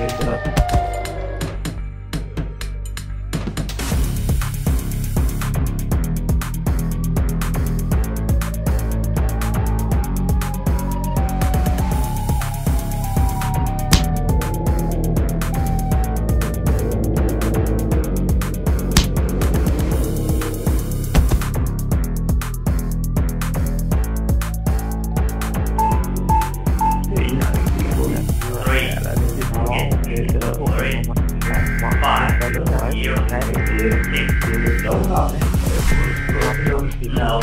and you don't have to do it. There's no problem. No.